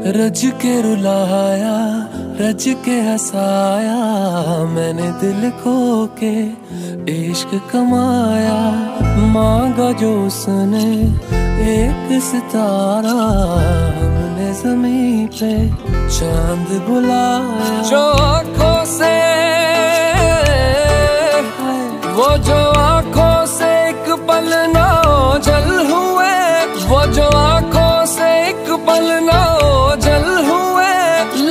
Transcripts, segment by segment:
रज के रुलाया रज के हंसाया मैंने दिल खो के इश्क कमाया। मांगा जो उसने एक सितारा हमने ज़मीन पे चाँद बुलाया। जो आँखों से वो जो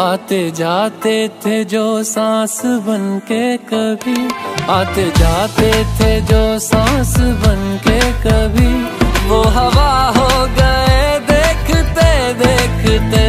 आते जाते थे जो सांस बन के कभी, आते जाते थे जो सांस बन के कभी, वो हवा हो गए देखते देखते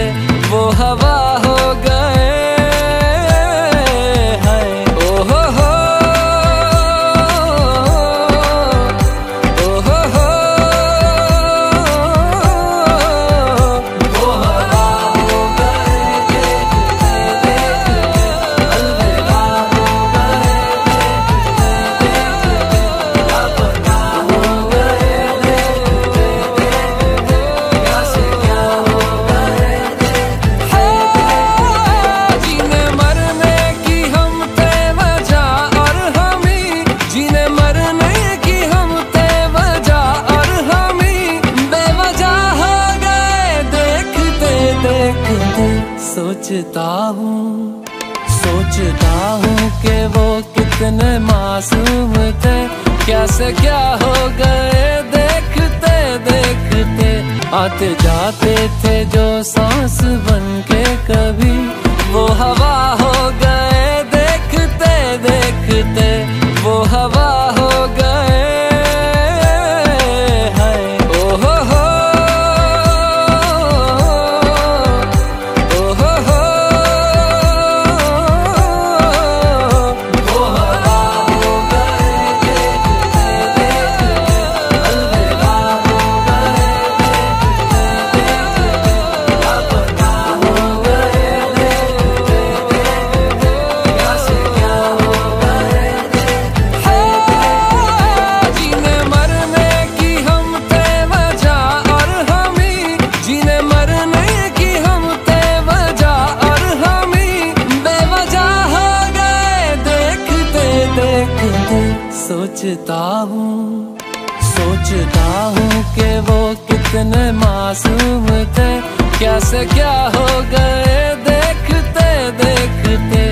सोचता हूँ सोचता हूँ कि वो कितने मासूम थे। कैसे क्या हो गए, देखते देखते। आते जाते थे जो सांस बन के कभी, वो हवा सोचता हूँ सोचता हूँ कि वो कितने मासूम थे। कैसे क्या हो गए, देखते देखते।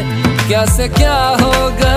कैसे क्या हो गए